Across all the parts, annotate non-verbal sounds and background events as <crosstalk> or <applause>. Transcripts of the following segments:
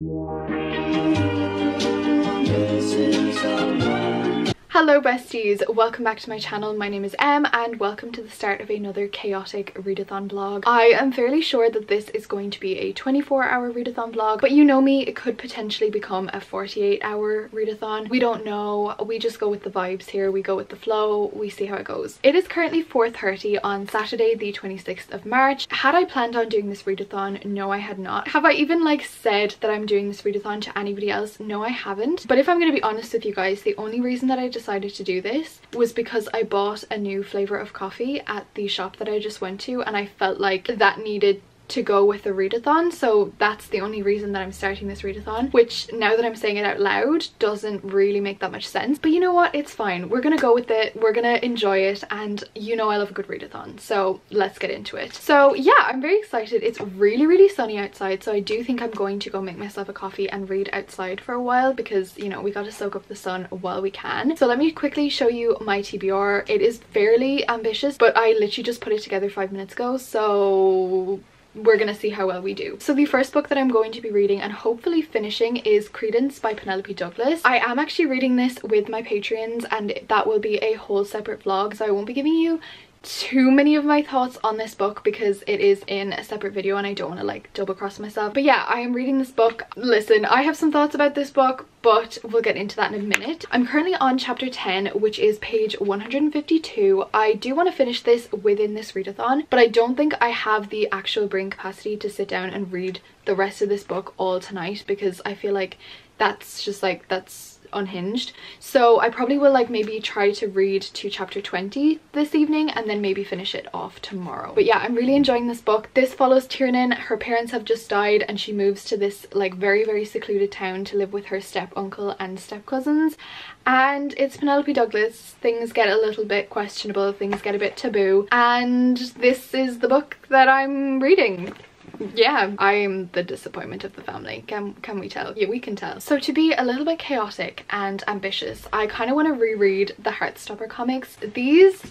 This is our Hello besties, welcome back to my channel. My name is Em and welcome to the start of another chaotic readathon vlog. I am fairly sure that this is going to be a 24 hour readathon vlog, but you know me, it could potentially become a 48 hour readathon. We don't know, we just go with the vibes here, we go with the flow, we see how it goes. It is currently 4.30 on Saturday the 26th of March. Had I planned on doing this readathon? No I had not. Have I even like said that I'm doing this readathon to anybody else? No I haven't. But if I'm going to be honest with you guys, the only reason that I decided decided to do this was because I bought a new flavour of coffee at the shop that I just went to and I felt like that needed to go with a readathon so that's the only reason that I'm starting this readathon which now that I'm saying it out loud doesn't really make that much sense but you know what? It's fine. We're gonna go with it. We're gonna enjoy it and you know I love a good readathon so let's get into it. So yeah I'm very excited. It's really really sunny outside so I do think I'm going to go make myself a coffee and read outside for a while because you know we got to soak up the sun while we can. So let me quickly show you my TBR it is fairly ambitious but I literally just put it together five minutes ago so we're gonna see how well we do. So the first book that I'm going to be reading and hopefully finishing is Credence by Penelope Douglas. I am actually reading this with my Patreons and that will be a whole separate vlog so I won't be giving you too many of my thoughts on this book because it is in a separate video and I don't want to like double cross myself. But yeah, I am reading this book. Listen, I have some thoughts about this book, but we'll get into that in a minute. I'm currently on chapter 10, which is page 152. I do want to finish this within this readathon, but I don't think I have the actual brain capacity to sit down and read the rest of this book all tonight because I feel like that's just like, that's unhinged. So i probably will like maybe try to read to chapter 20 this evening and then maybe finish it off tomorrow. But yeah i'm really enjoying this book. This follows tiernan. Her parents have just died and she moves to this like very very secluded town to live with her step uncle and step cousins. And it's penelope douglas. Things get a little bit questionable. Things get a bit taboo. And this is the book that i'm reading yeah i am the disappointment of the family. Can can we tell? Yeah we can tell. So to be a little bit chaotic and ambitious i kind of want to reread the heartstopper comics. These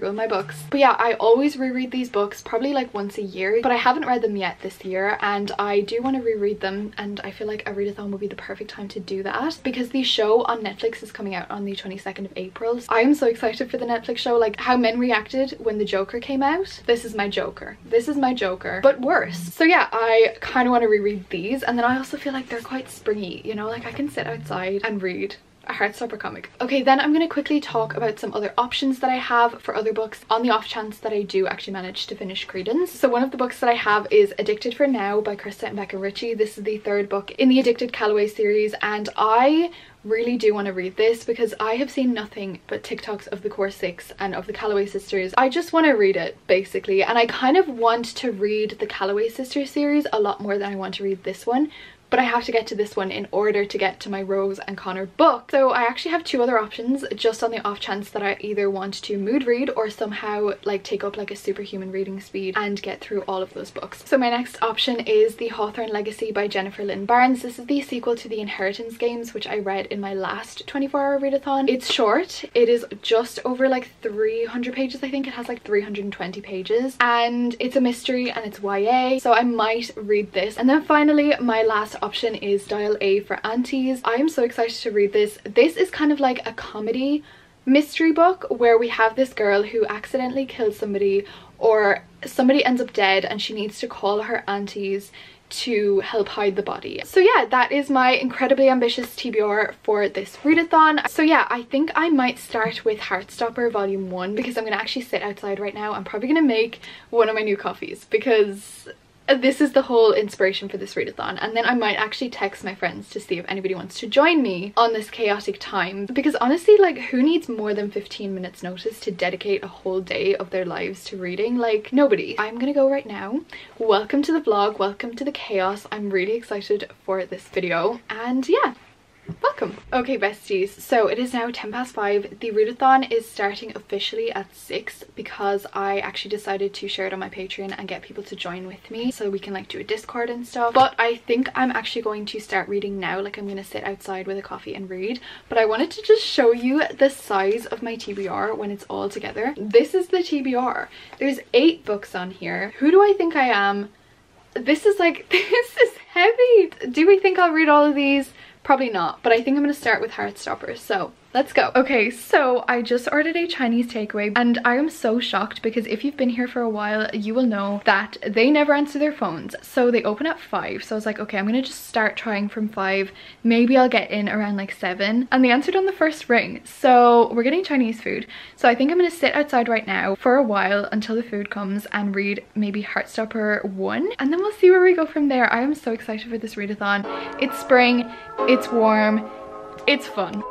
go my books. But yeah, I always reread these books probably like once a year, but I haven't read them yet this year and I do want to reread them and I feel like a readathon would be the perfect time to do that because the show on Netflix is coming out on the 22nd of April. So I am so excited for the Netflix show, like how men reacted when the Joker came out. This is my Joker. This is my Joker, but worse. So yeah, I kind of want to reread these and then I also feel like they're quite springy, you know, like I can sit outside and read a Heartstopper comic. Okay, then I'm going to quickly talk about some other options that I have for other books on the off chance that I do actually manage to finish Credence. So one of the books that I have is Addicted for Now by Krista and Becca Ritchie. This is the third book in the Addicted Calloway series and I really do want to read this because I have seen nothing but TikToks of the Core Six and of the Calloway sisters. I just want to read it basically and I kind of want to read the Calloway sisters series a lot more than I want to read this one but I have to get to this one in order to get to my Rose and Connor book. So I actually have two other options just on the off chance that I either want to mood read or somehow like take up like a superhuman reading speed and get through all of those books. So my next option is The Hawthorne Legacy by Jennifer Lynn Barnes. This is the sequel to the Inheritance Games which I read in my last 24 hour readathon. It's short. It is just over like 300 pages I think. It has like 320 pages and it's a mystery and it's YA so I might read this. And then finally my last option is Dial A for Aunties. I am so excited to read this. This is kind of like a comedy mystery book where we have this girl who accidentally kills somebody or somebody ends up dead and she needs to call her aunties to help hide the body. So yeah, that is my incredibly ambitious TBR for this readathon. So yeah, I think I might start with Heartstopper Volume 1 because I'm going to actually sit outside right now. I'm probably going to make one of my new coffees because Uh, this is the whole inspiration for this readathon. And then I might actually text my friends to see if anybody wants to join me on this chaotic time. Because honestly like who needs more than 15 minutes notice to dedicate a whole day of their lives to reading? Like nobody. I'm gonna go right now. Welcome to the vlog. Welcome to the chaos. I'm really excited for this video. And yeah welcome. Okay besties. So it is now 10 past 5 the readathon is starting officially at 6 because i actually decided to share it on my patreon and get people to join with me so we can like do a discord and stuff. But i think i'm actually going to start reading now. Like i'm gonna sit outside with a coffee and read. But i wanted to just show you the size of my tbr when it's all together. This is the tbr there's eight books on here. Who do i think i am? This is like <laughs> this is heavy. do we think I'll read all of these? Probably not, but I think I'm going to start with Heartstopper. So let's go. Okay, so I just ordered a Chinese takeaway and I am so shocked because if you've been here for a while, you will know that they never answer their phones. So they open at five. So I was like, okay, I'm to just start trying from five. Maybe I'll get in around like seven. And they answered on the first ring. So we're getting Chinese food. So I think I'm to sit outside right now for a while until the food comes and read maybe Heartstopper 1. And then we'll see where we go from there. I am so excited for this readathon. It's spring, it's warm, it's fun.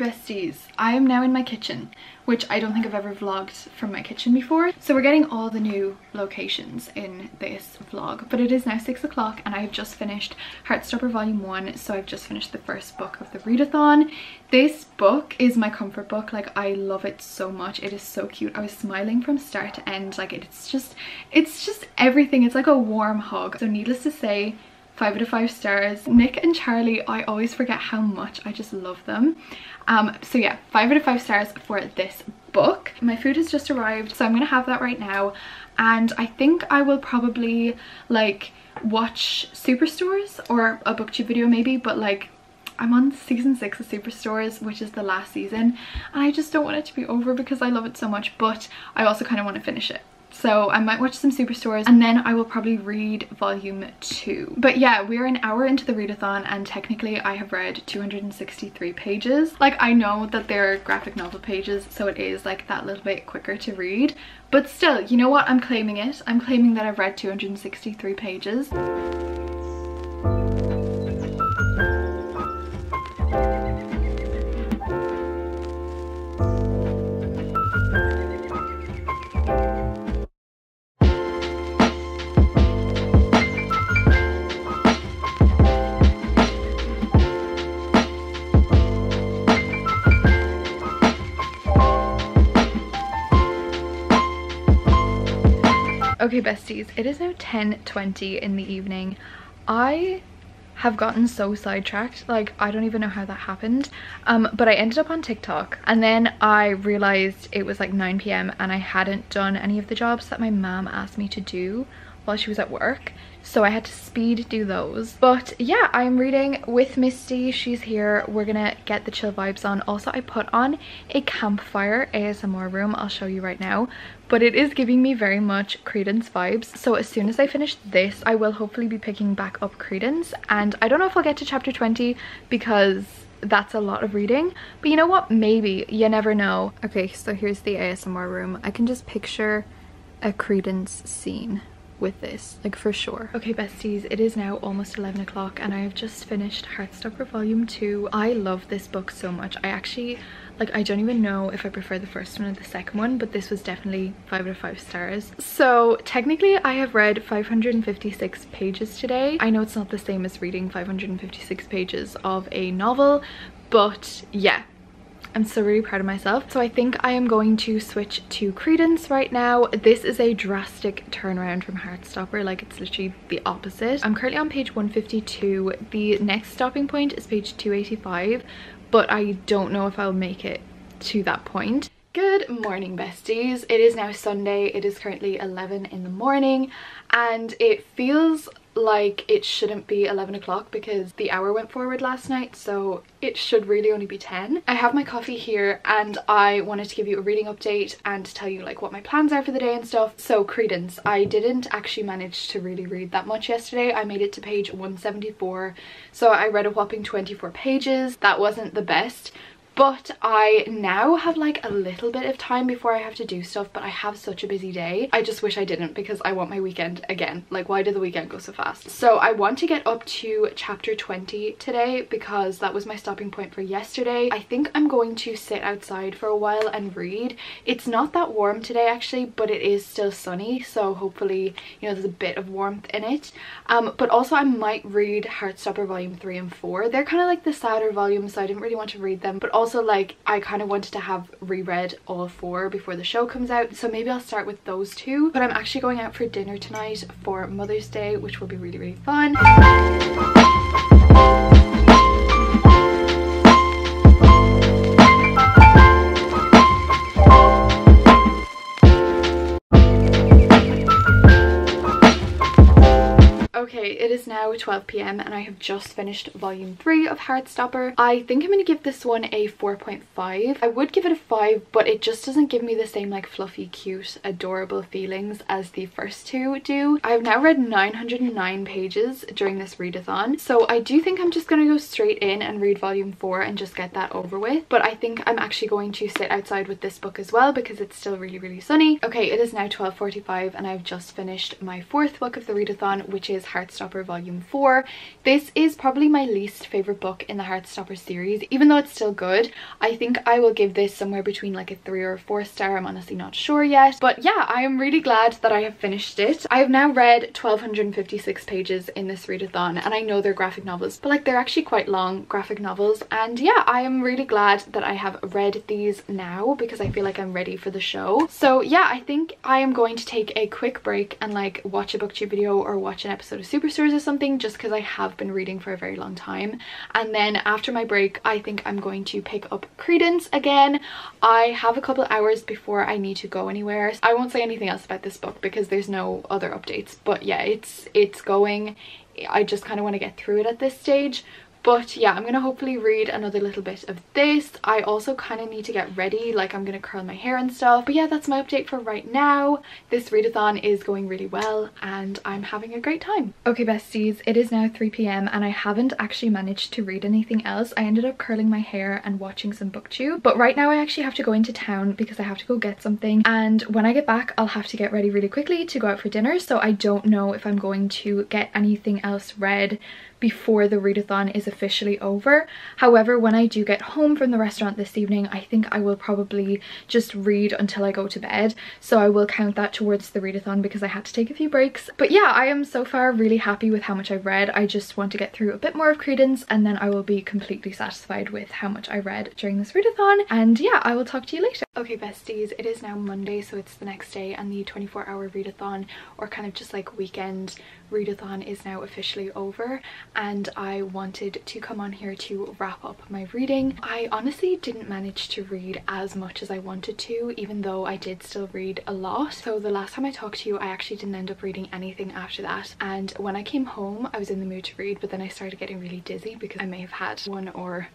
Besties, I am now in my kitchen, which I don't think I've ever vlogged from my kitchen before. So we're getting all the new locations in this vlog, but it is now six o'clock and I have just finished Heartstopper Volume 1, so I've just finished the first book of the readathon. This book is my comfort book, like I love it so much. It is so cute. I was smiling from start to end, like it's just, it's just everything. It's like a warm hug. So needless to say, five out of five stars. Nick and Charlie, I always forget how much I just love them. Um, so yeah, five out of five stars for this book. My food has just arrived, so I'm gonna have that right now. And I think I will probably like watch Superstores or a booktube video maybe, but like I'm on season 6 of Superstores, which is the last season, and I just don't want it to be over because I love it so much, but I also kind of want to finish it so I might watch some Superstores and then I will probably read volume 2. But yeah, we're an hour into the readathon and technically I have read 263 pages. Like I know that they're graphic novel pages so it is like that little bit quicker to read but still, you know what? I'm claiming it. I'm claiming that I've read 263 pages. Okay besties, it is now 10.20 in the evening. I have gotten so sidetracked like i don't even know how that happened. Um but i ended up on tiktok and then i realized it was like 9 p.m and i hadn't done any of the jobs that my mom asked me to do while she was at work so I had to speed do those. But yeah, I'm reading with Misty. She's here. We're gonna get the chill vibes on. Also, I put on a campfire ASMR room. I'll show you right now. But it is giving me very much Credence vibes. So as soon as I finish this, I will hopefully be picking back up Credence. And I don't know if I'll get to chapter 20 because that's a lot of reading but you know what maybe you never know okay so here's the asmr room i can just picture a credence scene with this like for sure. Okay besties it is now almost 11 o'clock and i have just finished heartstopper volume 2 i love this book so much. I actually like i don't even know if i prefer the first one or the second one but this was definitely five out of five stars. So technically i have read 556 pages today. I know it's not the same as reading 556 pages of a novel but yeah I'm so really proud of myself. So I think I am going to switch to Credence right now. This is a drastic turnaround from Heartstopper, like it's literally the opposite. I'm currently on page 152. The next stopping point is page 285, but I don't know if I'll make it to that point. Good morning besties. It is now Sunday. It is currently 11 in the morning and it feels like it shouldn't be 11 o'clock because the hour went forward last night so it should really only be 10. I have my coffee here and I wanted to give you a reading update and tell you like what my plans are for the day and stuff. So Credence, I didn't actually manage to really read that much yesterday. I made it to page 174 so I read a whopping 24 pages. That wasn't the best but I now have like a little bit of time before I have to do stuff but I have such a busy day. I just wish I didn't because I want my weekend again. Like why did the weekend go so fast? So I want to get up to chapter 20 today because that was my stopping point for yesterday. I think I'm going to sit outside for a while and read. It's not that warm today actually but it is still sunny so hopefully you know there's a bit of warmth in it. Um, but also I might read Heartstopper volume 3 and 4. They're kind of like the sadder volumes so I didn't really want to read them but also like I kind of wanted to have reread all four before the show comes out so maybe I'll start with those two but I'm actually going out for dinner tonight for Mother's Day which will be really really fun. Okay, it is now 12pm and I have just finished volume 3 of Heartstopper. I think I'm going to give this one a 4.5. I would give it a 5 but it just doesn't give me the same like fluffy, cute, adorable feelings as the first two do. I've now read 909 pages during this readathon so I do think I'm just going to go straight in and read volume 4 and just get that over with. But I think I'm actually going to sit outside with this book as well because it's still really really sunny. Okay, it is now 12.45 and I've just finished my fourth book of the readathon which is Heartstopper Volume 4. This is probably my least favourite book in the Heartstopper series. Even though it's still good, I think I will give this somewhere between like a 3 or a 4 star. I'm honestly not sure yet. But yeah, I am really glad that I have finished it. I have now read 1256 pages in this readathon and I know they're graphic novels, but like they're actually quite long graphic novels. And yeah, I am really glad that I have read these now because I feel like I'm ready for the show. So yeah, I think I am going to take a quick break and like watch a booktube video or watch an episode of Superstores or something just because I have been reading for a very long time. And then after my break, I think I'm going to pick up Credence again. I have a couple hours before I need to go anywhere. I won't say anything else about this book because there's no other updates. But yeah, it's it's going. I just kind of want to get through it at this stage but yeah i'm gonna hopefully read another little bit of this. I also kind of need to get ready like i'm gonna curl my hair and stuff. But yeah that's my update for right now. This readathon is going really well and i'm having a great time. Okay besties it is now 3 p.m and i haven't actually managed to read anything else. I ended up curling my hair and watching some booktube. But right now i actually have to go into town because i have to go get something. And when i get back i'll have to get ready really quickly to go out for dinner. So i don't know if i'm going to get anything else read before the readathon is officially over. However, when I do get home from the restaurant this evening, I think I will probably just read until I go to bed. So I will count that towards the readathon because I had to take a few breaks. But yeah, I am so far really happy with how much I've read. I just want to get through a bit more of Credence and then I will be completely satisfied with how much I read during this readathon. And yeah, I will talk to you later. Okay besties, it is now Monday, so it's the next day and the 24 hour readathon or kind of just like weekend readathon is now officially over and I wanted to come on here to wrap up my reading. I honestly didn't manage to read as much as I wanted to even though I did still read a lot. So the last time I talked to you I actually didn't end up reading anything after that and when I came home I was in the mood to read but then I started getting really dizzy because I may have had one or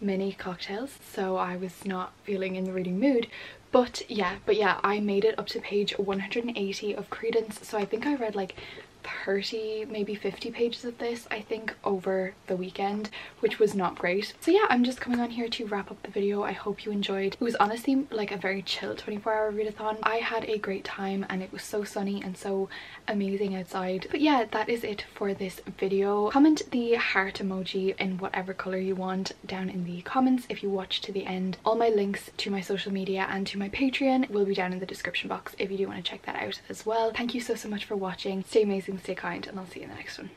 many cocktails so I was not feeling in the reading mood but yeah but yeah I made it up to page 180 of Credence so I think I read like 30 maybe 50 pages of this I think over the weekend which was not great. So yeah I'm just coming on here to wrap up the video. I hope you enjoyed. It was honestly like a very chill 24 hour readathon. I had a great time and it was so sunny and so amazing outside. But yeah that is it for this video. Comment the heart emoji in whatever color you want down in the comments if you watch to the end. All my links to my social media and to my patreon will be down in the description box if you do want to check that out as well. Thank you so so much for watching. Stay amazing stay kind and I'll see you in the next one.